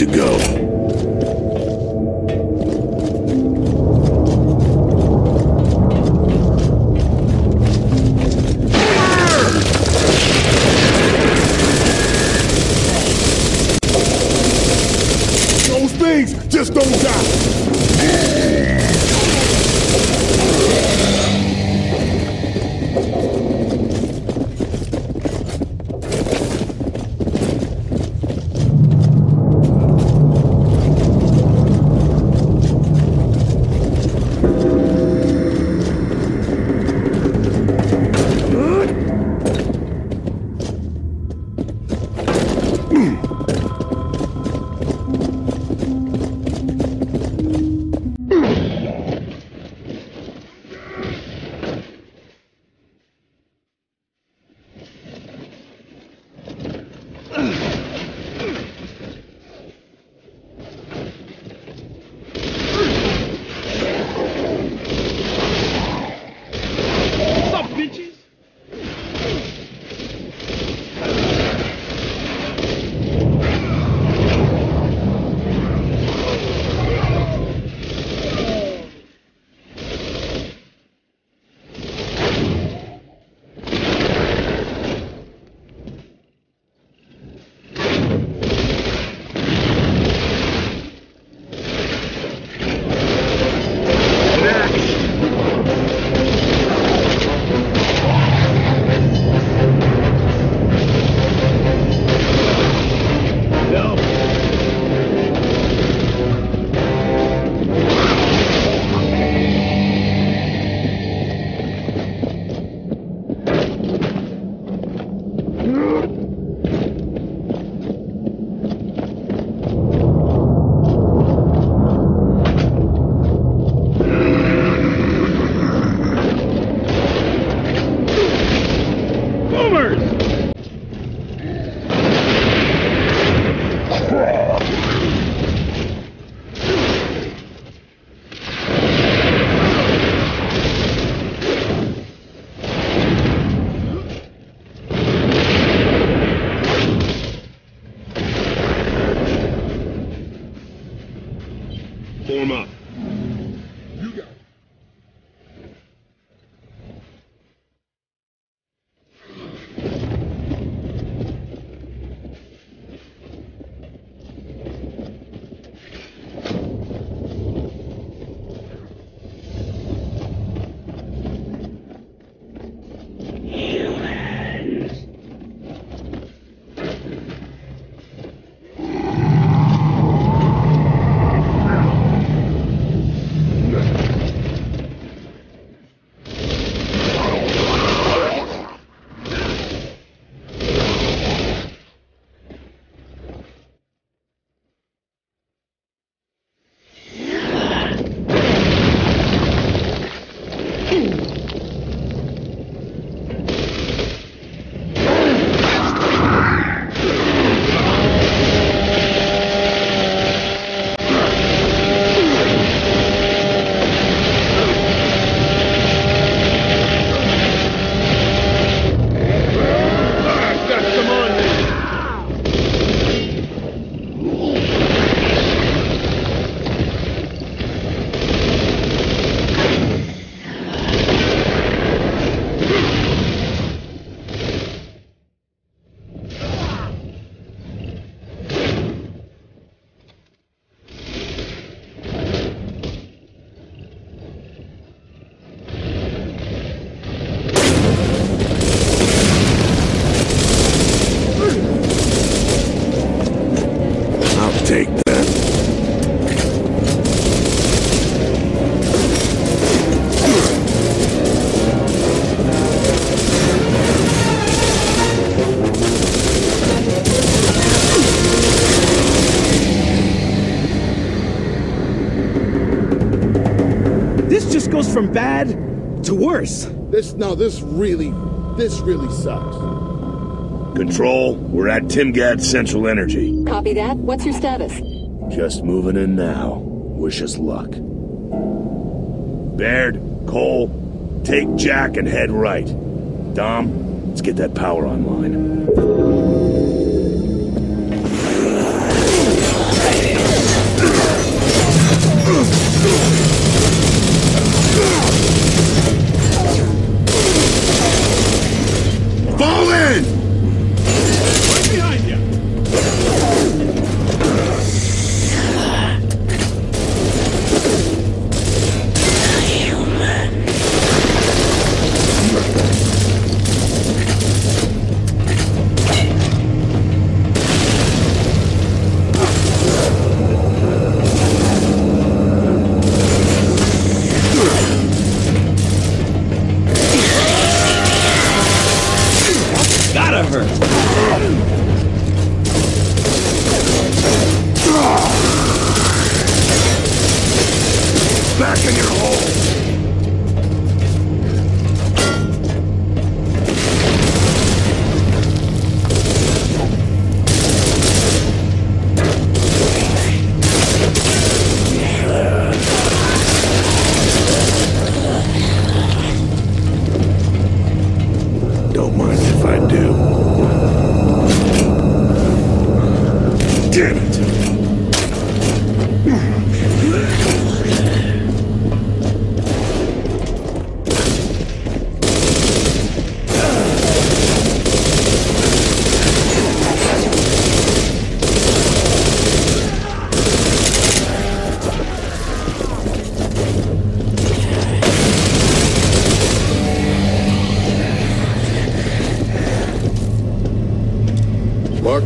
To go. Goes from bad to worse. This no, this really, this really sucks. Control, we're at Timgad Central Energy. Copy that. What's your status? Just moving in now. Wish us luck. Baird, Cole, take Jack and head right. Dom, let's get that power online.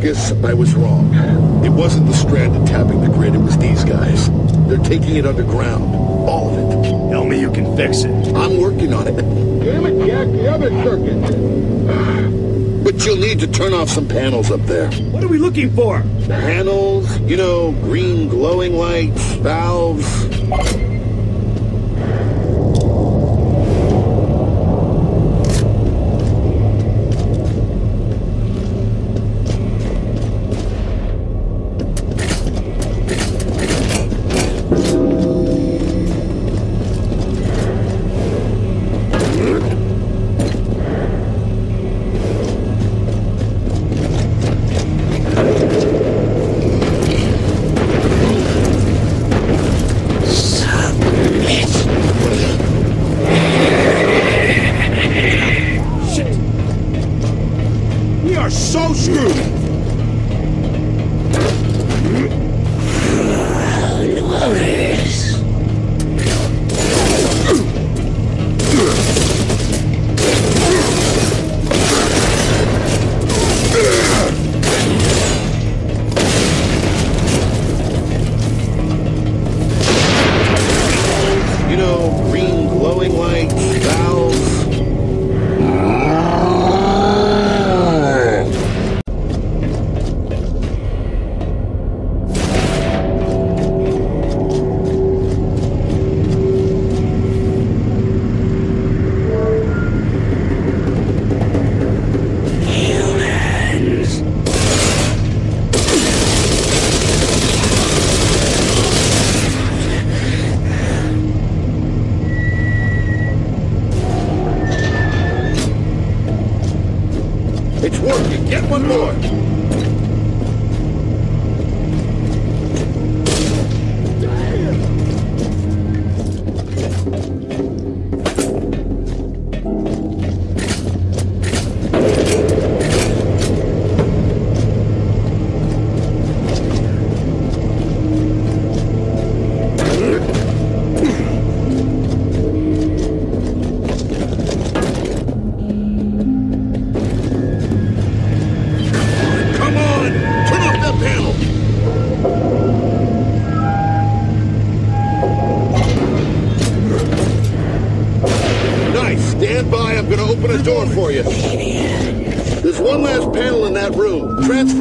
Marcus, I was wrong. It wasn't the Stranded tapping the grid, it was these guys. They're taking it underground. All of it. Tell me you can fix it. I'm working on it. Damn it, Jack, the other circuit. But you'll need to turn off some panels up there. What are we looking for? Panels, you know, green glowing lights, valves.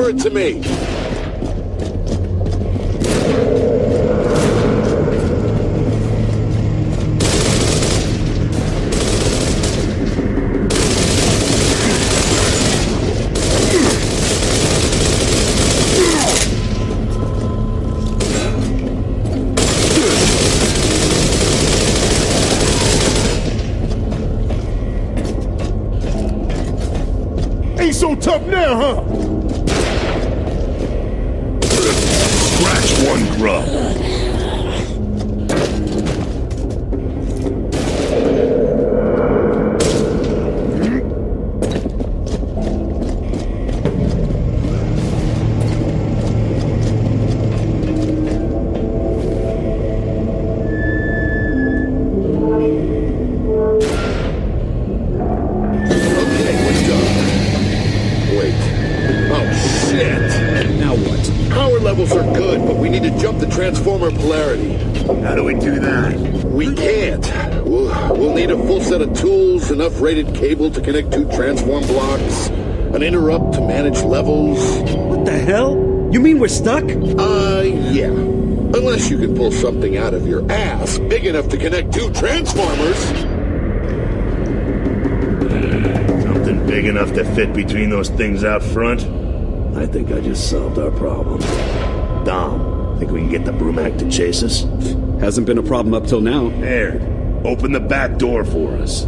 Transfer it to me. Do we that? We can't. We'll, we'll need a full set of tools, enough rated cable to connect two transform blocks, an interrupt to manage levels. What the hell? You mean we're stuck? Uh, yeah. Unless you can pull something out of your ass big enough to connect two transformers. Something big enough to fit between those things out front? I think I just solved our problem. Think we can get the Brumak to chase us? Hasn't been a problem up till now. Baird, open the back door for us.